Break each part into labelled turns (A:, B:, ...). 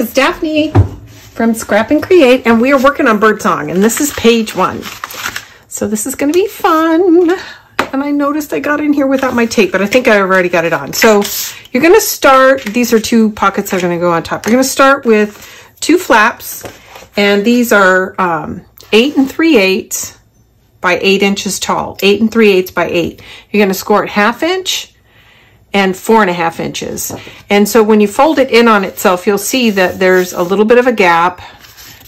A: it's Daphne from Scrap N Create, and we are working on Birdsong, and this is page one. So this is going to be fun. And I noticed I got in here without my tape, but I think I already got it on. So you're going to start, these are two pockets that are going to go on top. You're going to start with two flaps, and these are um, 8 and 3 eighths by 8 inches tall, 8 and 3 eighths by 8. You're going to score it half inch and four and a half inches. And so when you fold it in on itself, you'll see that there's a little bit of a gap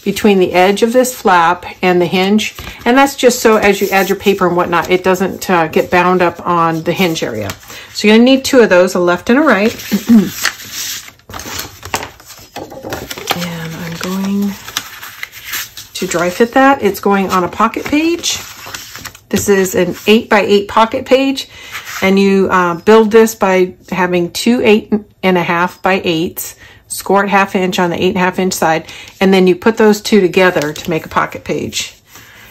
A: between the edge of this flap and the hinge. And that's just so as you add your paper and whatnot, it doesn't uh, get bound up on the hinge area. So you're gonna need two of those, a left and a right. and I'm going to dry fit that. It's going on a pocket page. This is an eight by eight pocket page. And you uh, build this by having two eight and a half by eights, score it half inch on the eight and a half inch side, and then you put those two together to make a pocket page.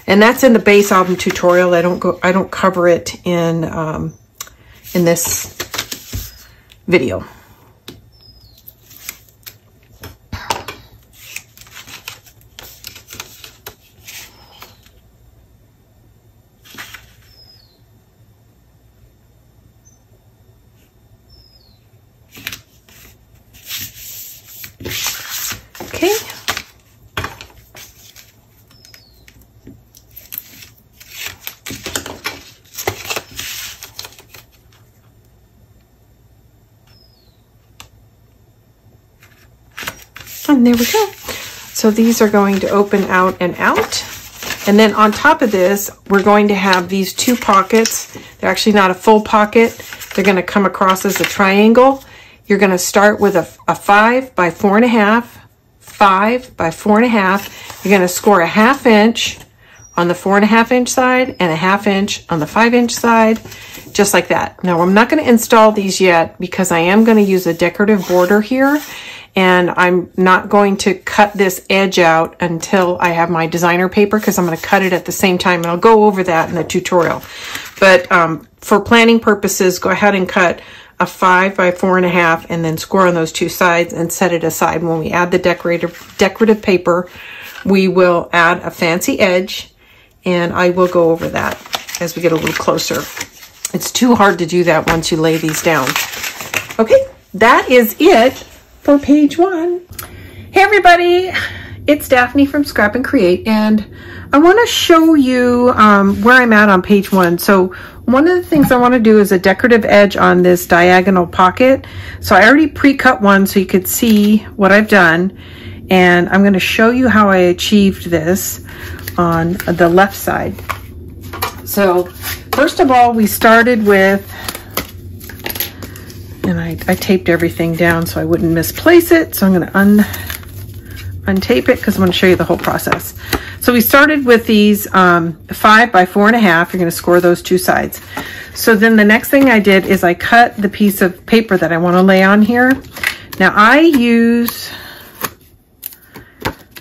A: And that's in the base album tutorial. I don't go, I don't cover it in, um, in this video. Okay. And there we go. So these are going to open out and out. And then on top of this, we're going to have these two pockets. They're actually not a full pocket. They're going to come across as a triangle. You're going to start with a, a five by four and a half, five by four and a half. You're going to score a half inch on the four and a half inch side and a half inch on the five inch side, just like that. Now I'm not going to install these yet because I am going to use a decorative border here and I'm not going to cut this edge out until I have my designer paper because I'm going to cut it at the same time and I'll go over that in the tutorial. But um, for planning purposes, go ahead and cut a five by four and a half and then score on those two sides and set it aside. When we add the decorative, decorative paper, we will add a fancy edge and I will go over that as we get a little closer. It's too hard to do that once you lay these down. Okay, that is it for page one. Hey everybody, it's Daphne from Scrap N Create and I want to show you um, where I'm at on page one. So one of the things I want to do is a decorative edge on this diagonal pocket. So I already pre-cut one so you could see what I've done and I'm going to show you how I achieved this on the left side. So first of all, we started with and I, I taped everything down so I wouldn't misplace it. So I'm going to un untape it because I'm to show you the whole process. So we started with these um, five by four and a half. You're going to score those two sides. So then the next thing I did is I cut the piece of paper that I want to lay on here. Now I use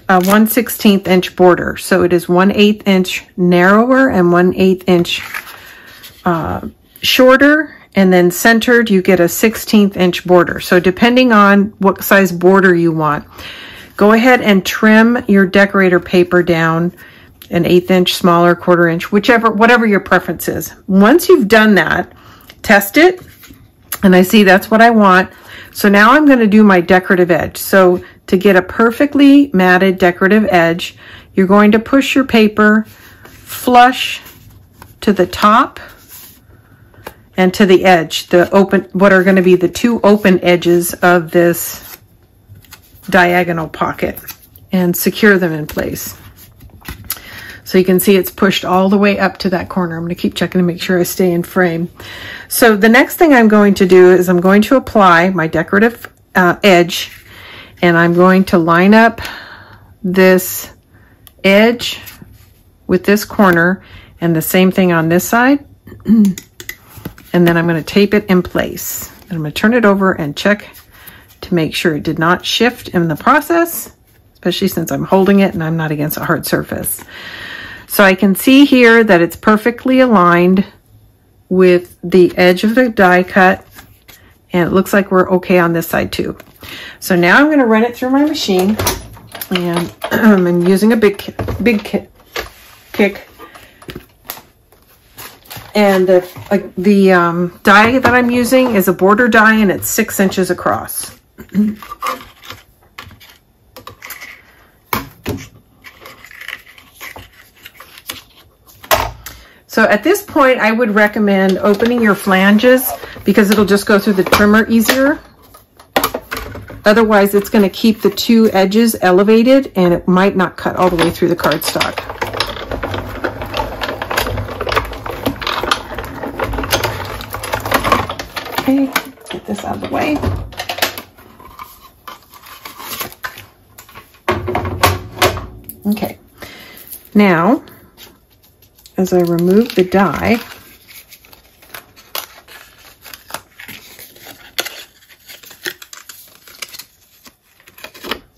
A: a 1 16th inch border. So it is 1 8th inch narrower and 1 8th inch uh, shorter and then centered you get a 16th inch border. So depending on what size border you want, go ahead and trim your decorator paper down an eighth inch, smaller, quarter inch, whichever, whatever your preference is. Once you've done that, test it. And I see that's what I want. So now I'm going to do my decorative edge. So to get a perfectly matted decorative edge, you're going to push your paper flush to the top and to the edge, the open, what are going to be the two open edges of this diagonal pocket and secure them in place. So you can see it's pushed all the way up to that corner. I'm going to keep checking to make sure I stay in frame. So the next thing I'm going to do is I'm going to apply my decorative uh, edge and I'm going to line up this edge with this corner and the same thing on this side. and then I'm going to tape it in place. And I'm going to turn it over and check to make sure it did not shift in the process, especially since I'm holding it and I'm not against a hard surface. So I can see here that it's perfectly aligned with the edge of the die cut And it looks like we're okay on this side too. So now I'm gonna run it through my machine and I'm using a big, Big Kick. And the, uh, the um, die that I'm using is a border die and it's six inches across. So at this point, I would recommend opening your flanges because it'll just go through the trimmer easier. Otherwise, it's going to keep the two edges elevated and it might not cut all the way through the cardstock. Okay, get this out of the way. Okay, now as I remove the die,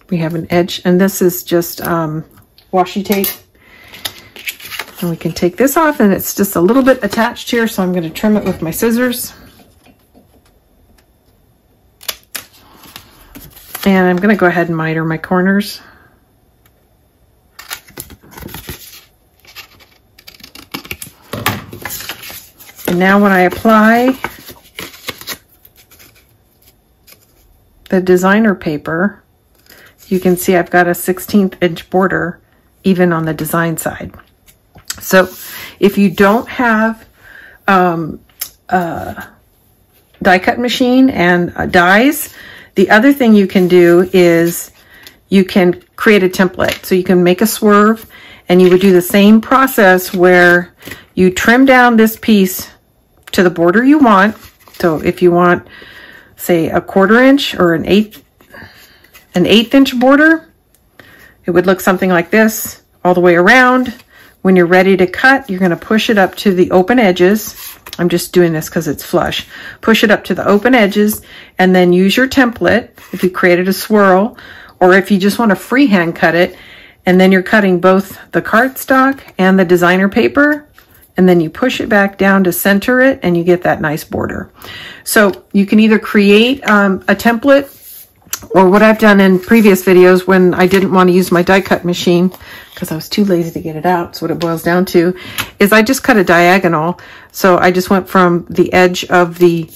A: we have an edge, and this is just um, washi tape. And we can take this off, and it's just a little bit attached here, so I'm going to trim it with my scissors. And I'm going to go ahead and miter my corners. And now when I apply the designer paper, you can see I've got a 16th inch border even on the design side. So if you don't have um, a die cut machine and uh, dies, the other thing you can do is you can create a template. So you can make a swerve and you would do the same process where you trim down this piece to the border you want. So if you want, say, a quarter inch or an eighth, an eighth inch border, it would look something like this all the way around. When you're ready to cut, you're going to push it up to the open edges. I'm just doing this because it's flush. Push it up to the open edges and then use your template if you created a swirl or if you just want to freehand cut it and then you're cutting both the cardstock and the designer paper and then you push it back down to center it and you get that nice border. So you can either create um, a template or what I've done in previous videos when I didn't want to use my die cut machine because I was too lazy to get it out. So what it boils down to is I just cut a diagonal. So I just went from the edge of the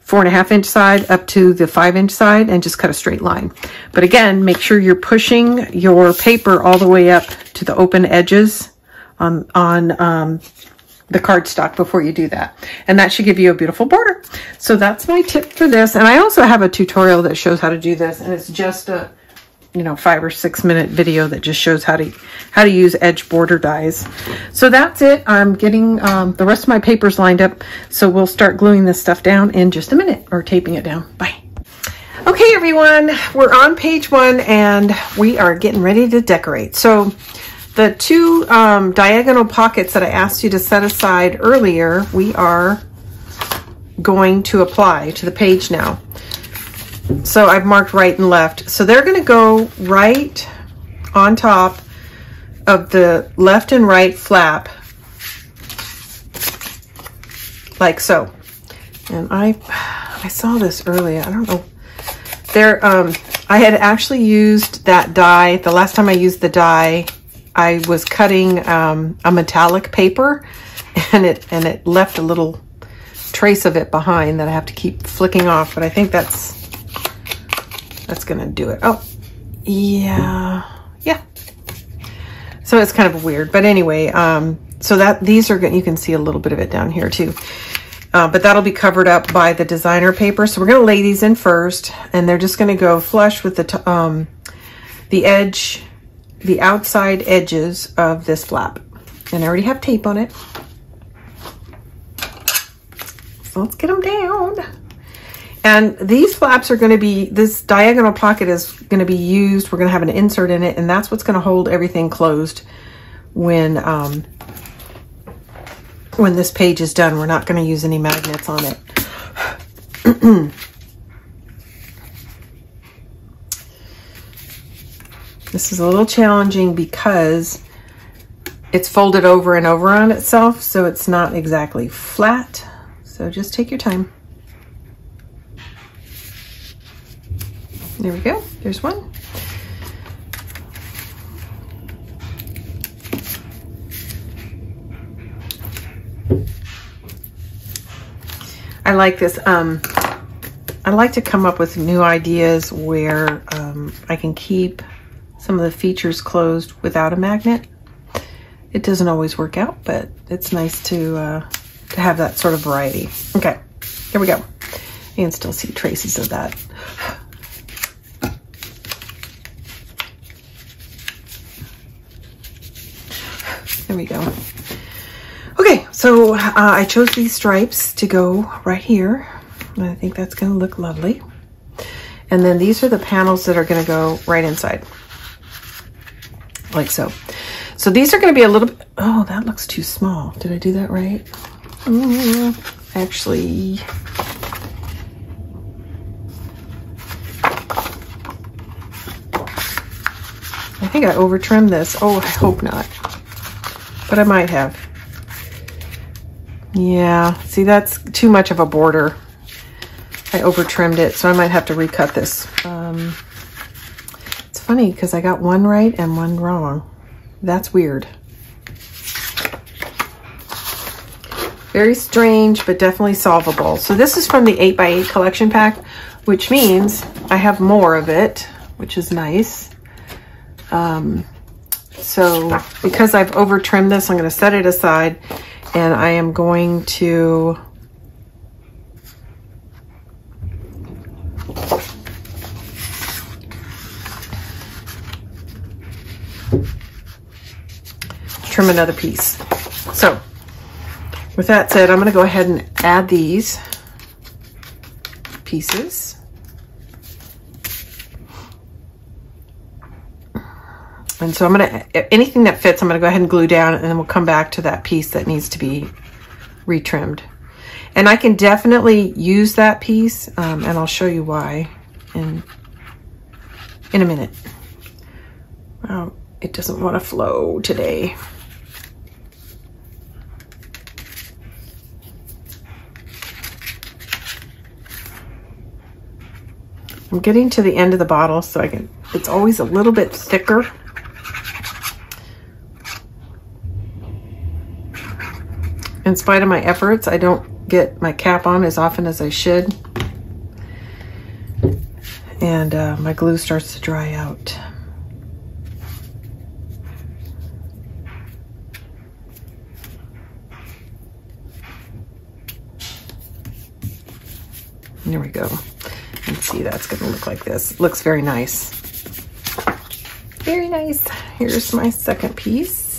A: four and a half inch side up to the five inch side and just cut a straight line. But again, make sure you're pushing your paper all the way up to the open edges on, on um, the cardstock before you do that. And that should give you a beautiful border. So that's my tip for this. And I also have a tutorial that shows how to do this. And it's just a, you know, five or six minute video that just shows how to, how to use edge border dies. So that's it. I'm getting um, the rest of my papers lined up. So we'll start gluing this stuff down in just a minute or taping it down. Bye. Okay, everyone, we're on page one and we are getting ready to decorate. So the two um, diagonal pockets that I asked you to set aside earlier, we are going to apply to the page now. So I've marked right and left. So they're going to go right on top of the left and right flap like so. And I I saw this earlier. I don't know. There um I had actually used that die the last time I used the die I was cutting um, a metallic paper and it and it left a little trace of it behind that I have to keep flicking off, but I think that's that's gonna do it. Oh, yeah, yeah. So it's kind of weird, but anyway, um, so that these are you can see a little bit of it down here too. Uh, but that'll be covered up by the designer paper. So we're gonna lay these in first, and they're just gonna go flush with the um, the edge the outside edges of this flap. And I already have tape on it. So let's get them down. And these flaps are going to be, this diagonal pocket is going to be used. We're going to have an insert in it, and that's what's going to hold everything closed when, um, when this page is done. We're not going to use any magnets on it. This is a little challenging because it's folded over and over on itself, so it's not exactly flat. So just take your time. There we go. There's one. I like this. Um, I like to come up with new ideas where um, I can keep some of the features closed without a magnet. It doesn't always work out, but it's nice to, uh, to have that sort of variety. Okay, here we go. You can still see traces of that. There we go. Okay, so uh, I chose these stripes to go right here. And I think that's gonna look lovely. And then these are the panels that are gonna go right inside, like so. So these are gonna be a little bit, oh, that looks too small. Did I do that right? Mm, actually, I think I over trimmed this. Oh, I hope not. But I might have. Yeah, see that's too much of a border. I over trimmed it, so I might have to recut this. Um, it's funny because I got one right and one wrong. That's weird. Very strange, but definitely solvable. So this is from the 8x8 collection pack, which means I have more of it, which is nice. Um, so because I've over trimmed this, I'm going to set it aside and I am going to trim another piece. So with that said, I'm going to go ahead and add these pieces. And so I'm gonna, anything that fits, I'm gonna go ahead and glue down and then we'll come back to that piece that needs to be retrimmed. And I can definitely use that piece um, and I'll show you why in, in a minute. Oh, it doesn't wanna flow today. I'm getting to the end of the bottle so I can, it's always a little bit thicker in spite of my efforts, I don't get my cap on as often as I should. And uh, my glue starts to dry out. There we go. And see, that's gonna look like this. looks very nice. Very nice. Here's my second piece.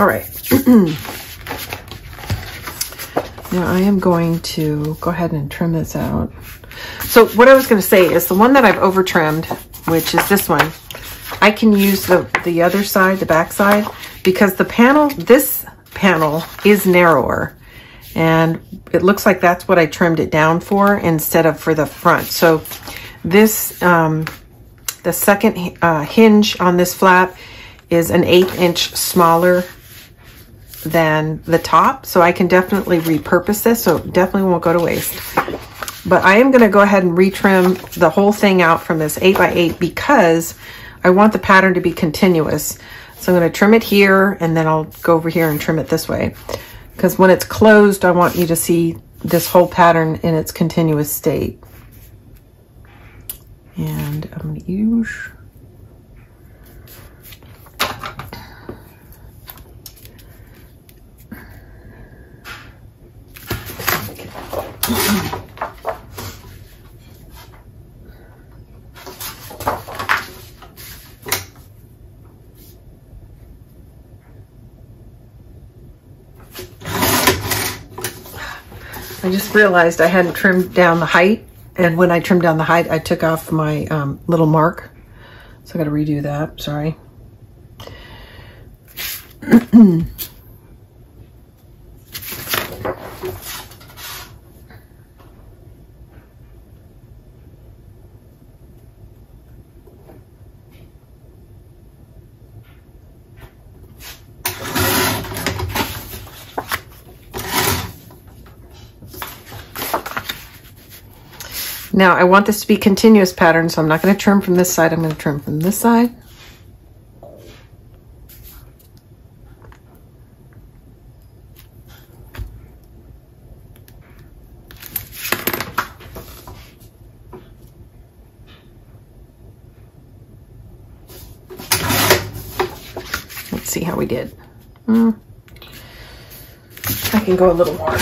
A: All right. now I am going to go ahead and trim this out. So what I was going to say is the one that I've over trimmed, which is this one, I can use the, the other side, the back side, because the panel, this panel is narrower. And it looks like that's what I trimmed it down for instead of for the front. So this, um, the second uh, hinge on this flap is an eighth inch smaller than the top. So I can definitely repurpose this. So definitely won't go to waste. But I am going to go ahead and retrim the whole thing out from this 8x8 because I want the pattern to be continuous. So I'm going to trim it here and then I'll go over here and trim it this way. Because when it's closed, I want you to see this whole pattern in its continuous state. And I'm going to use I just realized I hadn't trimmed down the height. And when I trimmed down the height, I took off my um, little mark. So I got to redo that. Sorry. Now I want this to be continuous pattern, so I'm not going to trim from this side. I'm going to trim from this side. Let's see how we did. Hmm. I can go a little more.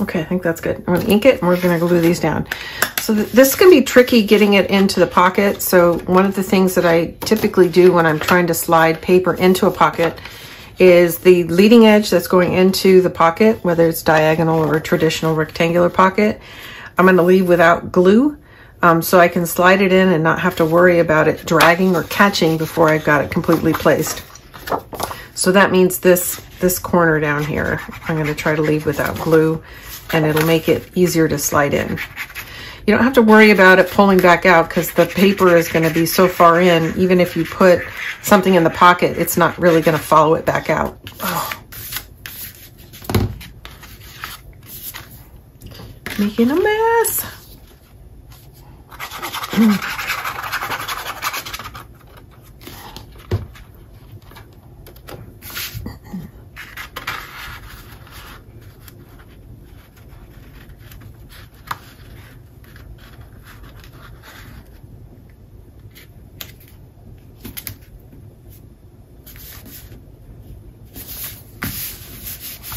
A: Okay, I think that's good. I'm gonna ink it and we're gonna glue these down. So th this can be tricky getting it into the pocket. So one of the things that I typically do when I'm trying to slide paper into a pocket is the leading edge that's going into the pocket, whether it's diagonal or a traditional rectangular pocket, I'm gonna leave without glue. Um, so I can slide it in and not have to worry about it dragging or catching before I've got it completely placed. So that means this, this corner down here, I'm gonna try to leave without glue and it'll make it easier to slide in. You don't have to worry about it pulling back out because the paper is going to be so far in, even if you put something in the pocket, it's not really going to follow it back out. Oh. Making a mess.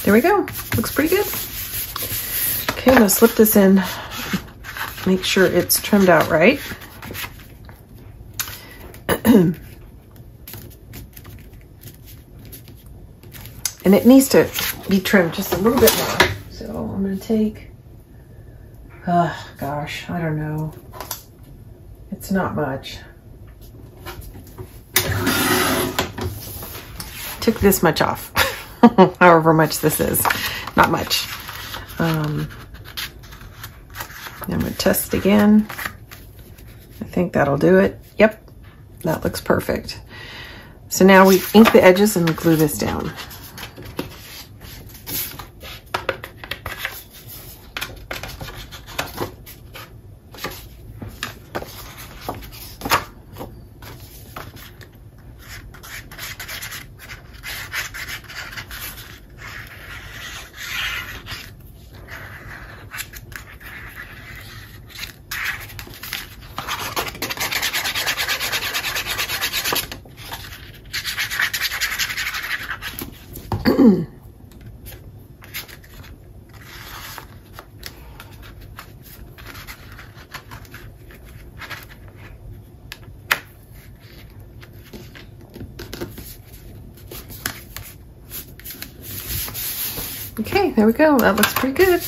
A: There we go. Looks pretty good. Okay, I'm gonna slip this in. Make sure it's trimmed out right. and it needs to be trimmed just a little bit more. So I'm gonna take, oh gosh, I don't know. It's not much. Took this much off. however much this is. Not much. Um, I'm going to test again. I think that'll do it. Yep, that looks perfect. So now we ink the edges and glue this down. Okay, there we go. That looks pretty good.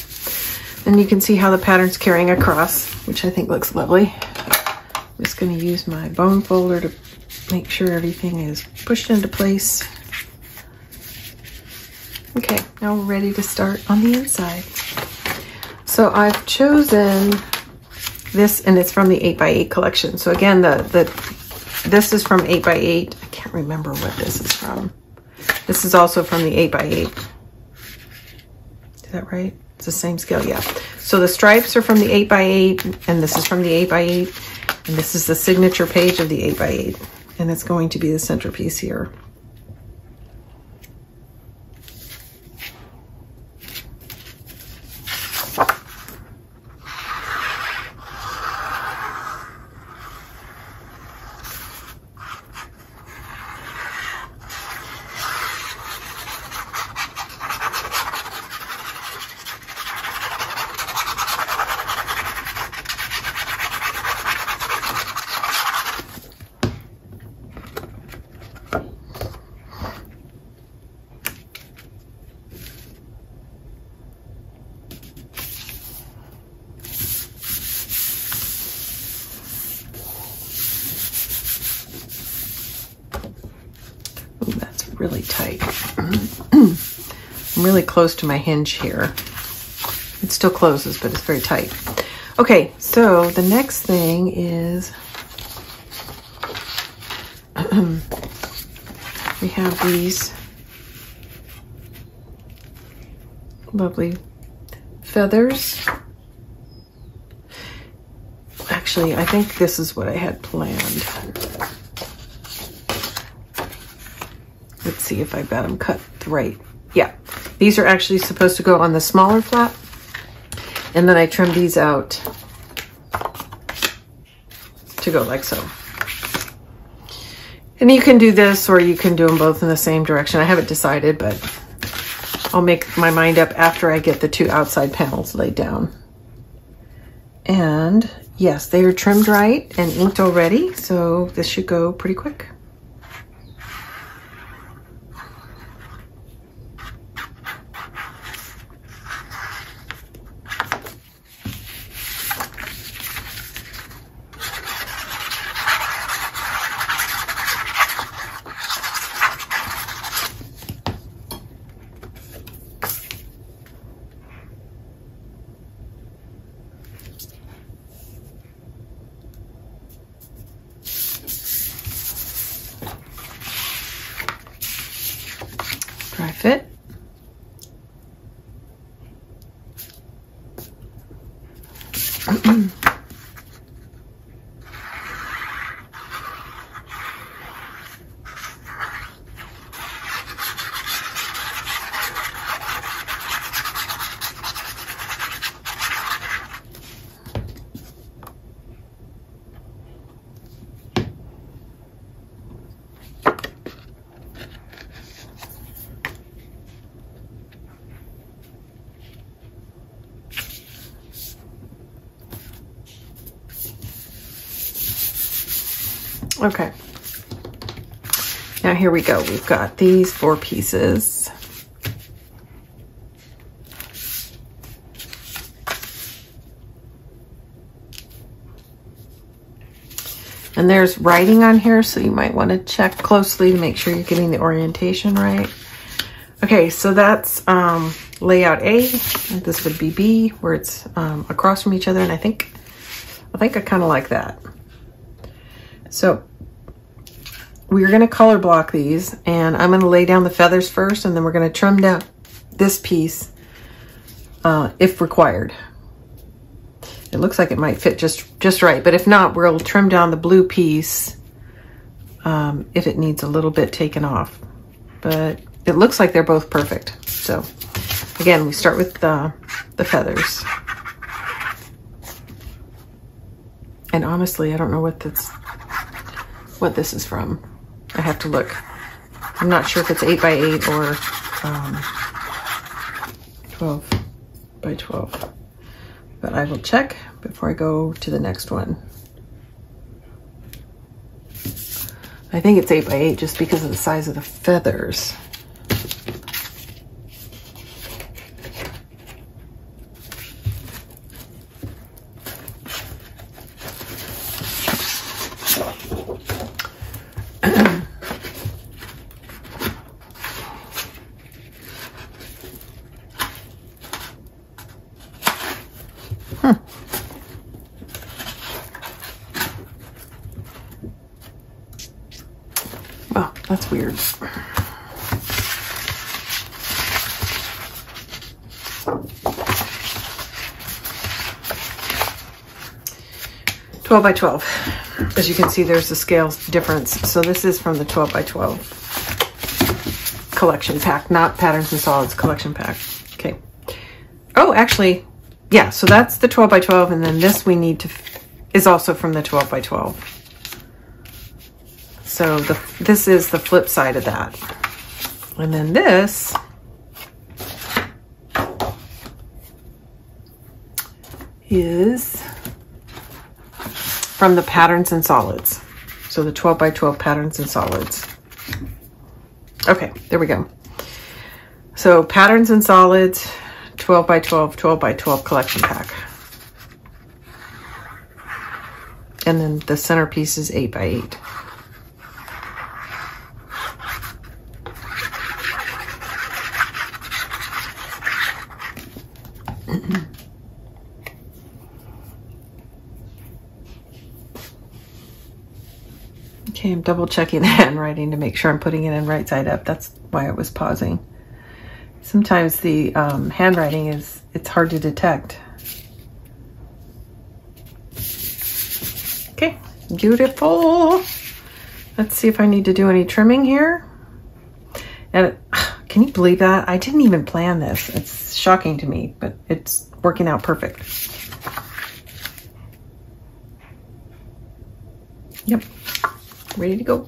A: And you can see how the pattern's carrying across, which I think looks lovely. I'm just gonna use my bone folder to make sure everything is pushed into place. Okay, now we're ready to start on the inside. So I've chosen this, and it's from the 8x8 collection. So again, the, the this is from 8x8. I can't remember what this is from. This is also from the 8x8. Right? It's the same scale, yeah. So the stripes are from the 8x8, and this is from the 8x8, and this is the signature page of the 8x8, and it's going to be the centerpiece here. really tight. I'm really close to my hinge here. It still closes, but it's very tight. Okay, so the next thing is we have these lovely feathers. Actually, I think this is what I had planned. Let's see if I got them cut right. Yeah, these are actually supposed to go on the smaller flap. And then I trim these out to go like so. And you can do this or you can do them both in the same direction. I haven't decided, but I'll make my mind up after I get the two outside panels laid down. And yes, they are trimmed right and inked already, so this should go pretty quick. Dry fit. Okay. Now here we go. We've got these four pieces. And there's writing on here, so you might want to check closely to make sure you're getting the orientation right. Okay, so that's um, layout A. This would be B, where it's um, across from each other, and I think I think I kind of like that. So we're going to color block these and I'm going to lay down the feathers first and then we're going to trim down this piece uh, if required. It looks like it might fit just, just right, but if not, we'll trim down the blue piece um, if it needs a little bit taken off. But it looks like they're both perfect. So again, we start with the, the feathers. And honestly, I don't know what this, what this is from. I have to look. I'm not sure if it's 8 by 8 or um, 12 by 12. But I will check before I go to the next one. I think it's 8 by 8 just because of the size of the feathers. Well, that's weird. Twelve by twelve. As you can see, there's a scale difference. So this is from the twelve by twelve collection pack, not patterns and solids collection pack. Okay. Oh, actually, yeah. So that's the twelve by twelve, and then this we need to is also from the twelve by twelve. So the, this is the flip side of that. And then this is from the patterns and solids. So the 12 by 12 patterns and solids. Okay, there we go. So patterns and solids, 12 by 12, 12 by 12 collection pack. And then the centerpiece is 8 by 8. Okay, Double checking the handwriting to make sure I'm putting it in right side up. That's why I was pausing. Sometimes the um, handwriting is, it's hard to detect. Okay, beautiful. Let's see if I need to do any trimming here. And can you believe that? I didn't even plan this. It's shocking to me, but it's working out perfect. Yep, ready to go.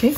A: Okay.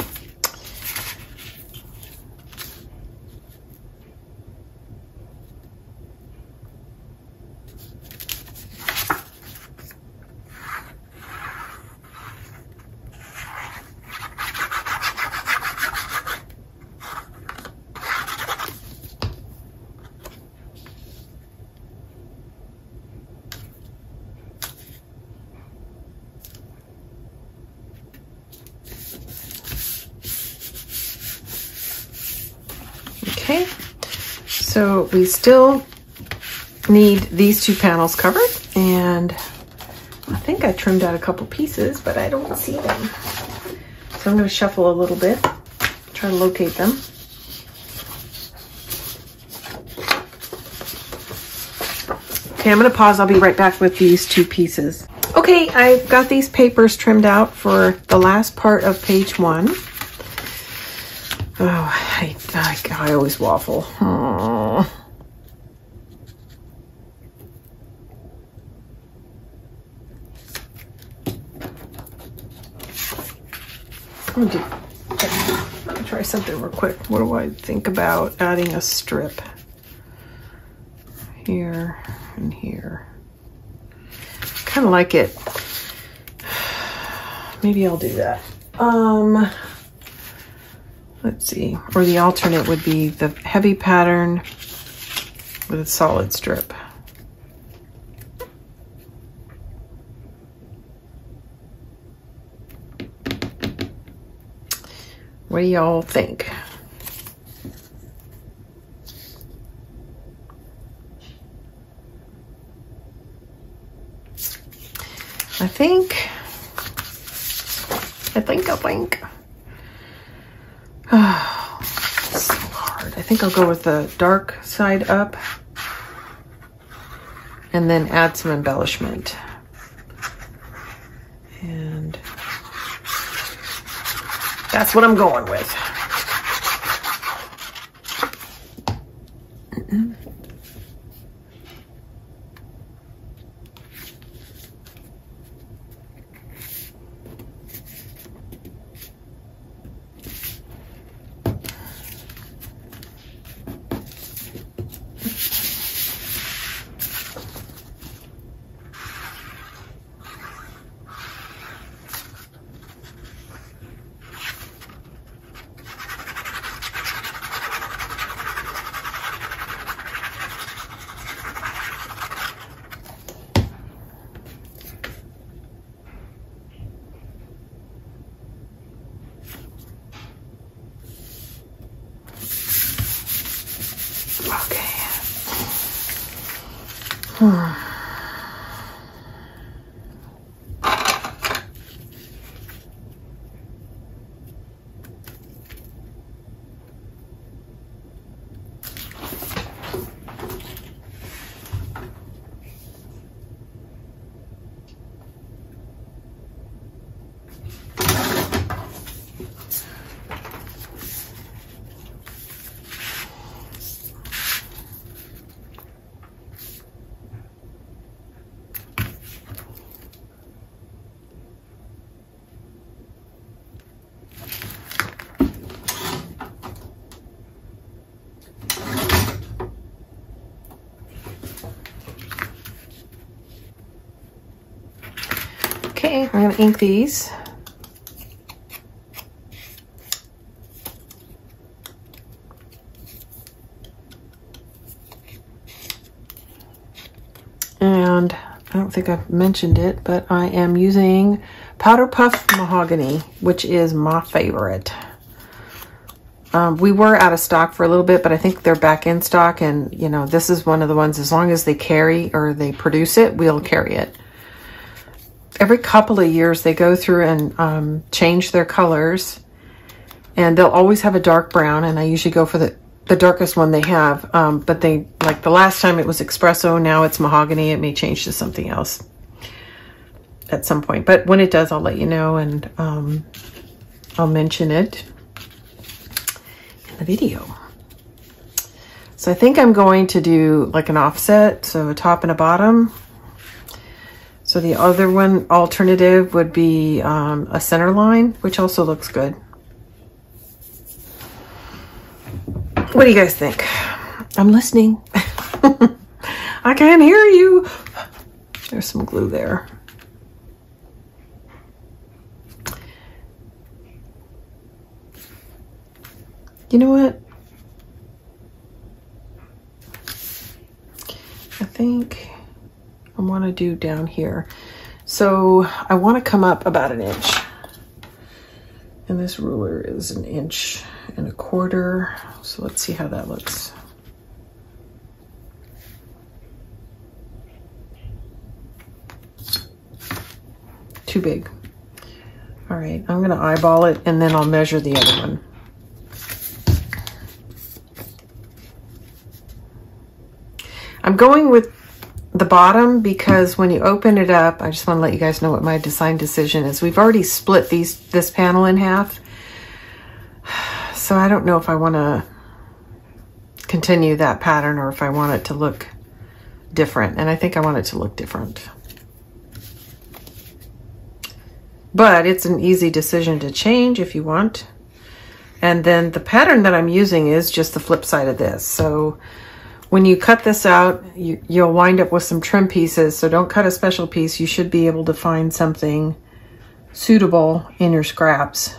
A: Okay, so we still need these two panels covered and I think I trimmed out a couple pieces, but I don't see them. So I'm gonna shuffle a little bit, try to locate them. Okay, I'm gonna pause. I'll be right back with these two pieces. Okay, I've got these papers trimmed out for the last part of page one. Oh, I, I, I always waffle. Aww. I'm gonna, do, I'm try something real quick. What do I think about adding a strip here and here? Kind of like it. Maybe I'll do that. Um, let's see. Or the alternate would be the heavy pattern with a solid strip. What do y'all think? I think, I think, I think. Oh, so hard. I think I'll go with the dark side up and then add some embellishment. And that's what I'm going with. I'm going to ink these. And I don't think I've mentioned it, but I am using Powder Puff Mahogany, which is my favorite. Um, we were out of stock for a little bit, but I think they're back in stock. And, you know, this is one of the ones, as long as they carry or they produce it, we'll carry it. Every couple of years, they go through and um, change their colors. And they'll always have a dark brown. And I usually go for the, the darkest one they have. Um, but they, like the last time it was espresso, now it's mahogany. It may change to something else at some point. But when it does, I'll let you know and um, I'll mention it in the video. So I think I'm going to do like an offset, so a top and a bottom. So the other one alternative would be um, a center line, which also looks good. What do you guys think? I'm listening. I can't hear you. There's some glue there. You know what? I think I want to do down here. So I want to come up about an inch. And this ruler is an inch and a quarter. So let's see how that looks. Too big. All right, I'm gonna eyeball it and then I'll measure the other one. I'm going with the bottom because when you open it up, I just want to let you guys know what my design decision is. We've already split these this panel in half. So I don't know if I want to continue that pattern or if I want it to look different. And I think I want it to look different. But it's an easy decision to change if you want. And then the pattern that I'm using is just the flip side of this. So when you cut this out, you, you'll wind up with some trim pieces. So don't cut a special piece. You should be able to find something suitable in your scraps.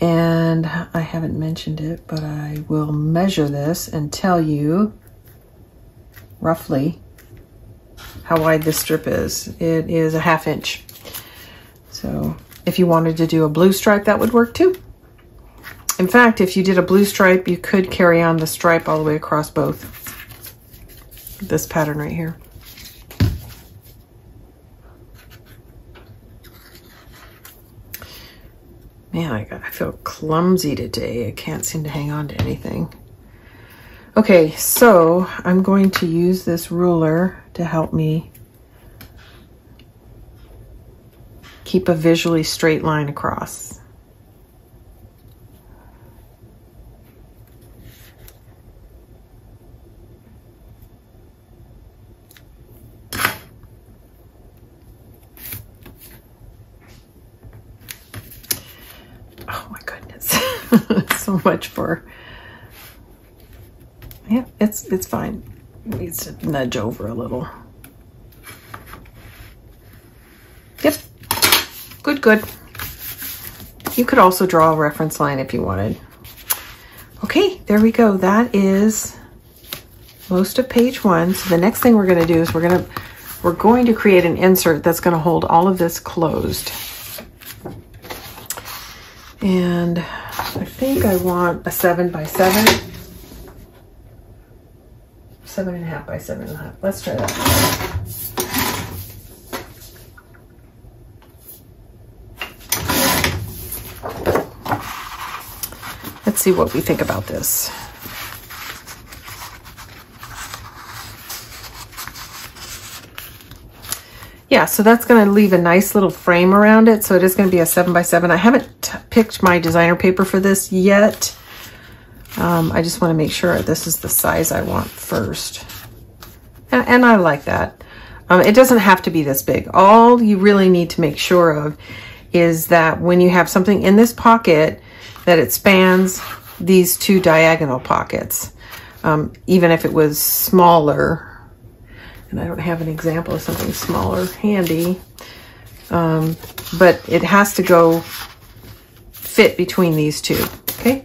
A: And I haven't mentioned it, but I will measure this and tell you roughly how wide this strip is. It is a half inch. So if you wanted to do a blue stripe, that would work too. In fact, if you did a blue stripe, you could carry on the stripe all the way across both. This pattern right here. Man, I, got, I feel clumsy today. I can't seem to hang on to anything. Okay, so I'm going to use this ruler to help me keep a visually straight line across. so much for, yeah, it's, fine. It needs to nudge over a little. Yep, good, good. You could also draw a reference line if you wanted. Okay, there we go. That is most of page one. So the next thing we're gonna do is we're gonna, we're going to create an insert that's gonna hold all of this closed. And I think I want a seven by seven. Seven and a half by seven and a half. Let's try that. Let's see what we think about this. Yeah, so that's going to leave a nice little frame around it. So it is going to be a 7 by 7 I haven't picked my designer paper for this yet. Um, I just want to make sure this is the size I want first. And, and I like that. Um, it doesn't have to be this big. All you really need to make sure of is that when you have something in this pocket, that it spans these two diagonal pockets. Um, even if it was smaller, and I don't have an example of something smaller handy, um, but it has to go fit between these two, okay?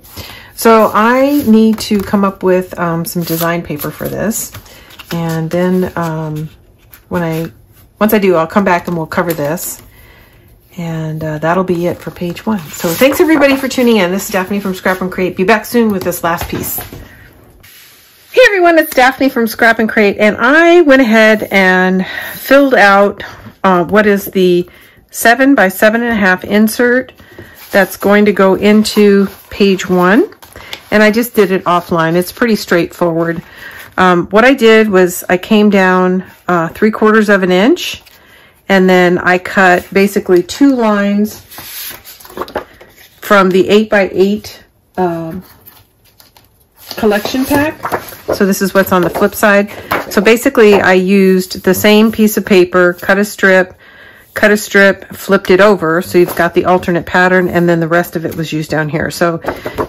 A: So I need to come up with um, some design paper for this, and then um, when I, once I do, I'll come back and we'll cover this. And uh, that'll be it for page one. So thanks everybody for tuning in. This is Daphne from Scrap N Create. Be back soon with this last piece. Hey everyone, it's Daphne from Scrap N Create, and I went ahead and filled out uh, what is the seven by seven and a half insert that's going to go into page one. And I just did it offline. It's pretty straightforward. Um, what I did was I came down uh, three quarters of an inch and then I cut basically two lines from the 8 by 8 um, collection pack. So this is what's on the flip side. So basically I used the same piece of paper, cut a strip, cut a strip, flipped it over. So you've got the alternate pattern and then the rest of it was used down here. So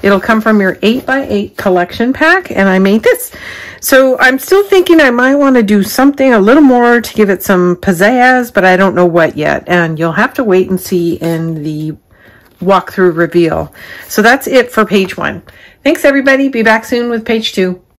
A: it'll come from your 8 by 8 collection pack and I made this. So I'm still thinking I might want to do something a little more to give it some pizzazz, but I don't know what yet. And you'll have to wait and see in the walkthrough reveal. So that's it for page one. Thanks everybody. Be back soon with page two.